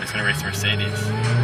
He's going to race the Mercedes.